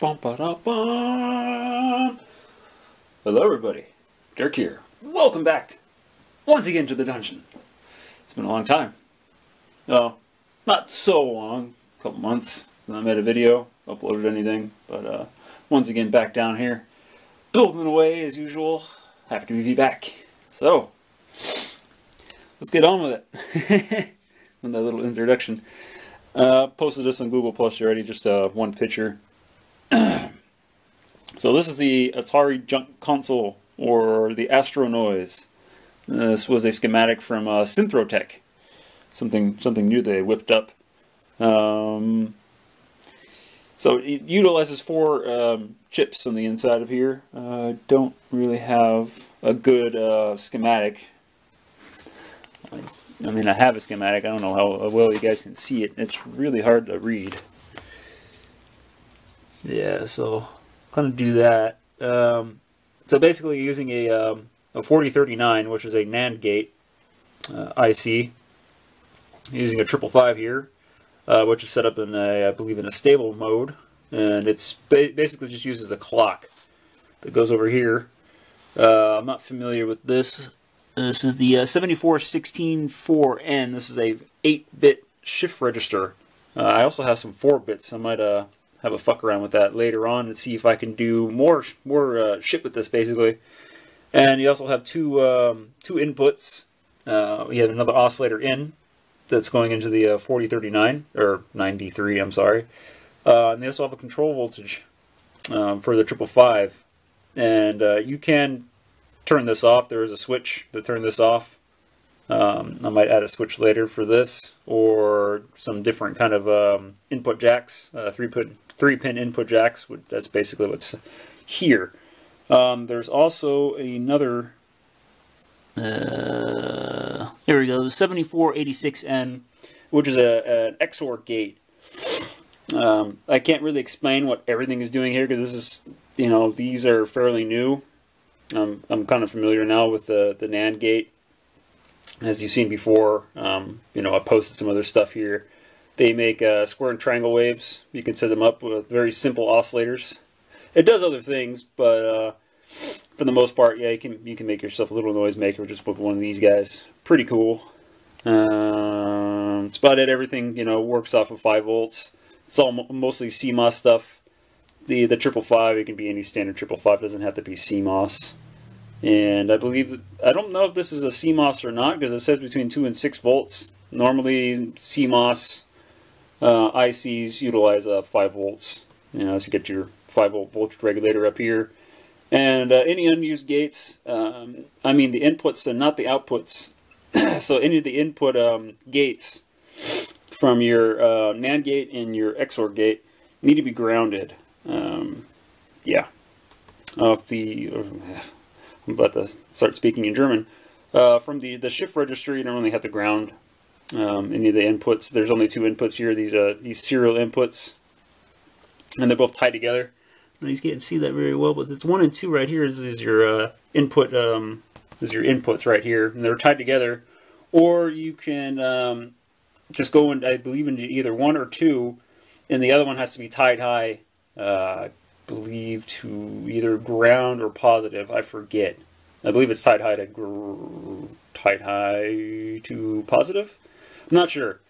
Bum, ba, bum. Hello, everybody. Dirk here. Welcome back once again to the dungeon. It's been a long time. Oh, not so long. A couple months. since I made a video, uploaded anything, but uh, once again back down here, building away as usual. Happy to be back. So, let's get on with it. with that little introduction. Uh, posted this on Google Plus already, just uh, one picture. so this is the Atari Junk Console, or the Astro Noise. This was a schematic from uh, Synthrotek, something something new they whipped up. Um, so it utilizes four um, chips on the inside of here. Uh, don't really have a good uh, schematic. I mean, I have a schematic. I don't know how well you guys can see it. It's really hard to read. Yeah, so kind of do that. Um, so basically, using a um, a 4039, which is a NAND gate uh, IC, using a triple five here, uh, which is set up in a, I believe, in astable mode, and it's ba basically just used as a clock that goes over here. Uh, I'm not familiar with this. This is the uh, 74164N. This is a 8-bit shift register. Uh, I also have some 4 bits. I might uh, have a fuck around with that later on and see if I can do more more uh, shit with this basically. And you also have two um, two inputs. Uh, we have another oscillator in that's going into the uh, 4039 or 93. I'm sorry. Uh, and they also have a control voltage um, for the triple five, and uh, you can turn this off. There is a switch to turn this off. Um, I might add a switch later for this, or some different kind of um, input jacks, uh, three pin three pin input jacks. That's basically what's here. Um, there's also another. Uh, here we go, the 7486N, which is a, an XOR gate. Um, I can't really explain what everything is doing here because this is, you know, these are fairly new. I'm kind of familiar now with the, the NAND gate. As you've seen before, um, you know, I posted some other stuff here. They make uh, square and triangle waves. You can set them up with very simple oscillators. It does other things, but uh, for the most part, yeah, you can you can make yourself a little noise maker just with one of these guys. Pretty cool. Um, it's about it. Everything you know works off of five volts. It's all mostly CMOS stuff. The the triple five, it can be any standard triple five. Doesn't have to be CMOS. And I believe that, I don't know if this is a CMOS or not because it says between two and six volts. Normally CMOS uh, ICs utilize uh, 5 volts. You know, so you get your 5 volt voltage regulator up here. And uh, any unused gates, um, I mean the inputs and not the outputs. so any of the input um, gates from your uh, NAND gate and your XOR gate need to be grounded. Um, yeah. Uh, the, I'm about to start speaking in German. Uh, from the, the shift register, you don't really have to ground um, any of the inputs. There's only two inputs here, these uh, these serial inputs, and they're both tied together. Now You can't see that very well, but it's one and two right here is, is your uh, input. Um, is your inputs right here, and they're tied together. Or you can um, just go and I believe into either one or two, and the other one has to be tied high. Believe to either ground or positive. I forget. I believe it's tied high to tied high to positive. I'm not sure.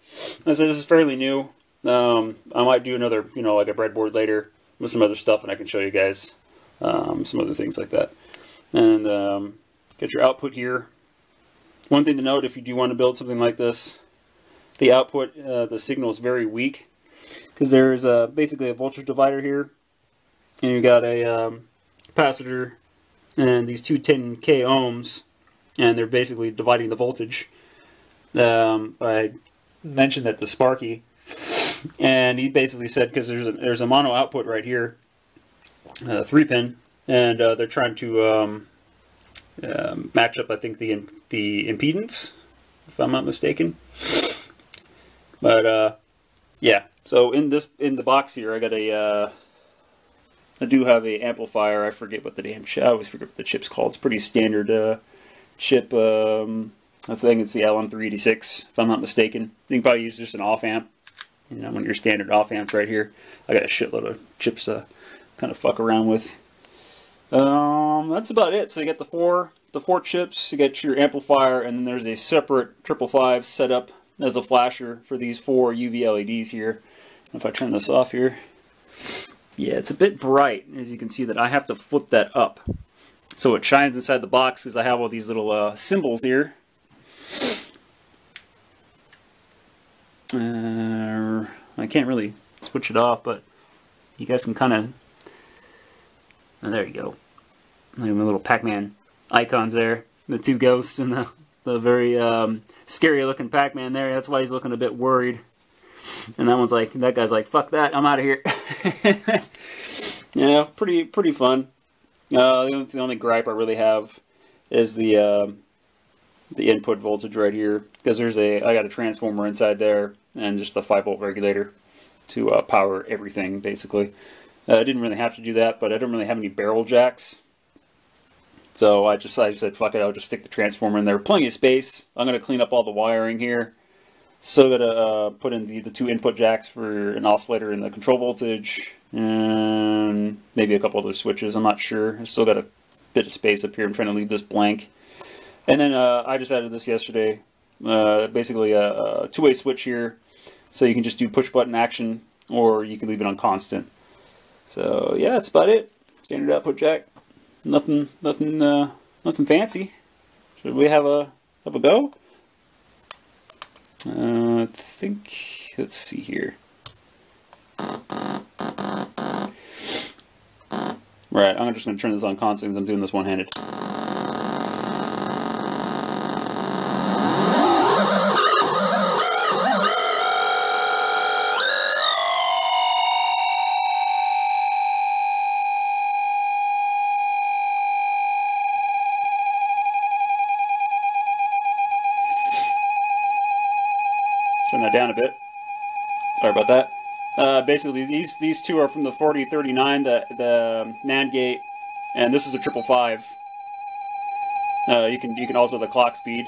I said this is fairly new. Um, I might do another, you know, like a breadboard later with some other stuff, and I can show you guys um, some other things like that. And um, get your output here. One thing to note, if you do want to build something like this, the output, uh, the signal is very weak because there's uh, basically a voltage divider here, and you got a um, capacitor and these two 10k ohms, and they're basically dividing the voltage. Um, I mentioned that the Sparky, and he basically said because there's a, there's a mono output right here, uh, three pin, and uh, they're trying to um, uh, match up. I think the the impedance, if I'm not mistaken. But uh, yeah, so in this in the box here, I got a. I do have a amplifier. I forget what the damn chip. I always forget what the chip's called. It's pretty standard uh, chip. Um, I think it's the LM386, if I'm not mistaken. You can probably use just an op amp You know, one of your standard op amps right here. I got a shitload of chips to kind of fuck around with. Um, that's about it. So you got the four, the four chips. You got your amplifier, and then there's a separate triple five set up as a flasher for these four UV LEDs here. If I turn this off here, yeah, it's a bit bright. As you can see, that I have to flip that up so it shines inside the box because I have all these little uh, symbols here. Uh, I can't really switch it off, but you guys can kind of. Oh, there you go. Look my little Pac-Man icons there. The two ghosts and the the very um, scary looking Pac-Man there. That's why he's looking a bit worried. And that one's like, that guy's like, fuck that, I'm out of here. yeah, pretty pretty fun. Uh, the, only, the only gripe I really have is the uh, the input voltage right here because there's a I got a transformer inside there and just the 5 volt regulator to uh, power everything basically. Uh, I didn't really have to do that, but I don't really have any barrel jacks. So I just I said fuck it, I'll just stick the transformer in there. Plenty of space. I'm gonna clean up all the wiring here. Still gotta uh, put in the, the two input jacks for an oscillator and the control voltage, and maybe a couple other switches. I'm not sure. I still got a bit of space up here. I'm trying to leave this blank. And then uh, I just added this yesterday. Uh, basically a, a two-way switch here, so you can just do push button action, or you can leave it on constant. So yeah, that's about it. Standard output jack. Nothing, nothing, uh, nothing fancy. Should we have a have a go? Uh, I think, let's see here. Right, I'm just going to turn this on constant because I'm doing this one-handed. Down a bit. Sorry about that. Uh, basically, these these two are from the 4039, the the NAND gate, and this is a triple five. Uh, you can you can alter the clock speed.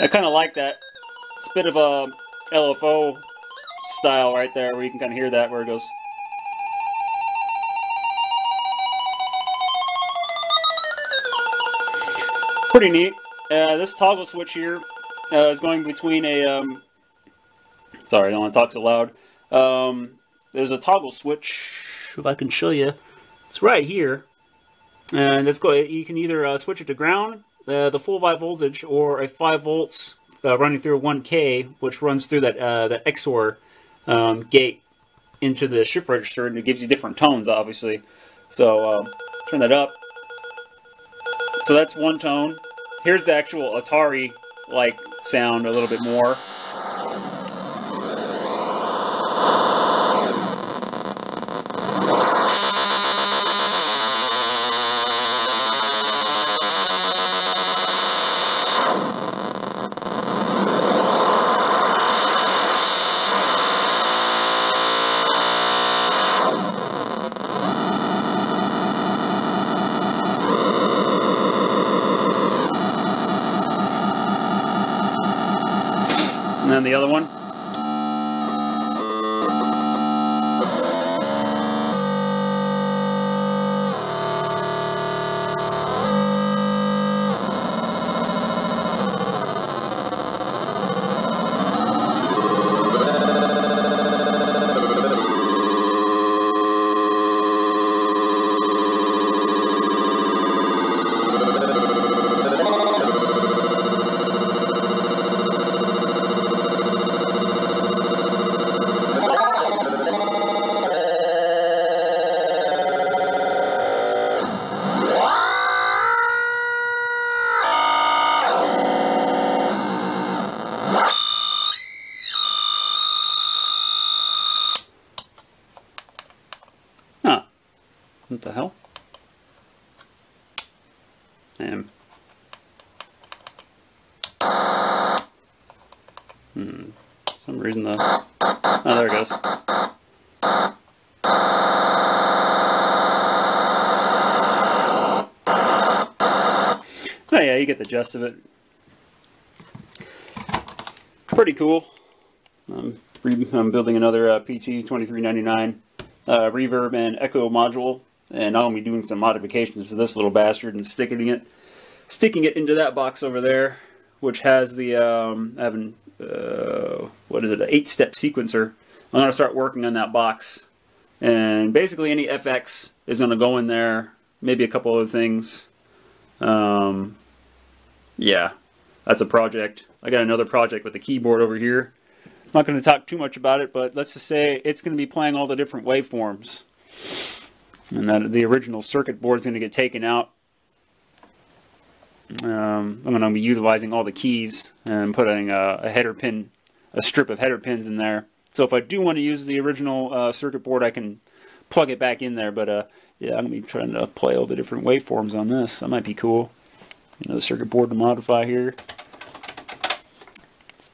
I kind of like that. It's a bit of a LFO style right there, where you can kind of hear that where it goes. Pretty neat. Uh, this toggle switch here uh, is going between a. Um, sorry, I don't want to talk so loud. Um, there's a toggle switch. If I can show you, it's right here, and let's go. You can either uh, switch it to ground, uh, the full 5 voltage, or a 5 volts uh, running through a 1K, which runs through that uh, that XOR um, gate into the shift register, and it gives you different tones, obviously. So um, turn that up. So that's one tone. Here's the actual Atari like sound a little bit more. Then the other one. Some reason the... Oh, there it goes. Oh yeah, you get the gist of it. Pretty cool. I'm building another uh, PT 2399 uh, reverb and echo module, and I'll be doing some modifications to this little bastard and sticking it, sticking it into that box over there, which has the um, having uh, what is it, an eight-step sequencer. I'm gonna start working on that box, and basically any FX is gonna go in there. Maybe a couple other things. Um, yeah, that's a project. I got another project with the keyboard over here I'm not going to talk too much about it, but let's just say it's going to be playing all the different waveforms. And that the original circuit board is going to get taken out. Um, I'm going to be utilizing all the keys and putting a, a, header pin, a strip of header pins in there. So if I do want to use the original uh, circuit board, I can plug it back in there. But uh, yeah, I'm going to be trying to play all the different waveforms on this. That might be cool. Another circuit board to modify here.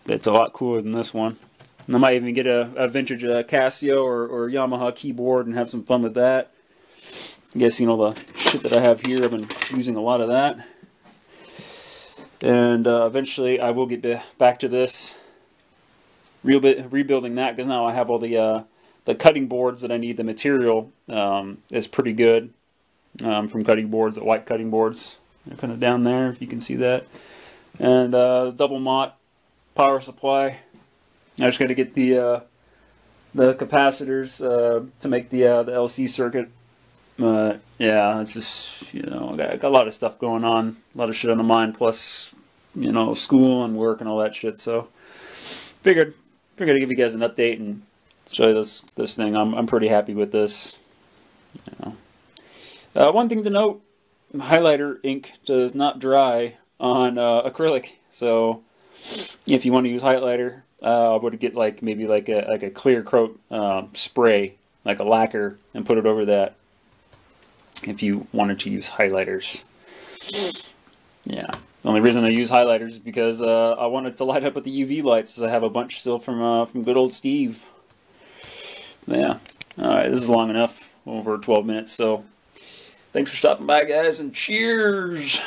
It's a lot cooler than this one. And I might even get a, a vintage uh, Casio or, or Yamaha keyboard and have some fun with that. You guys seen all the shit that I have here? I've been using a lot of that. And uh, eventually I will get back to this. Rebuilding that because now I have all the uh, the cutting boards that I need. The material um, is pretty good um, from cutting boards, the white cutting boards. They're kind of down there if you can see that. And uh, double MOT power supply. I just got to get the uh, the capacitors uh, to make the uh, the LC circuit. But yeah, it's just you know I got, got, a lot of stuff going on, a lot of shit on the mind, plus you know school and work and all that shit. So figured figured to give you guys an update and show you this this thing. I'm I'm pretty happy with this. You know. Uh, one thing to note: highlighter ink does not dry on uh, acrylic, so if you want to use highlighter, uh, I would get like maybe like a like a clear coat um, spray, like a lacquer, and put it over that. If you wanted to use highlighters, yeah. The only reason I use highlighters is because uh, I wanted to light up with the UV lights, as I have a bunch still from uh, from good old Steve. Yeah. All right, this is long enough, over 12 minutes. So, thanks for stopping by, guys, and cheers.